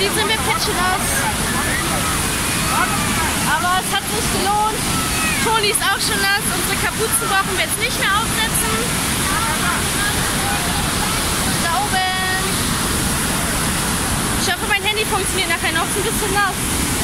die sind wir pitschenass. Aber es hat sich gelohnt. Toni ist auch schon nass. Unsere Kapuzen brauchen wir jetzt nicht mehr aufsetzen. Da oben. Ich hoffe, mein Handy funktioniert nachher noch. Es ist ein bisschen nass.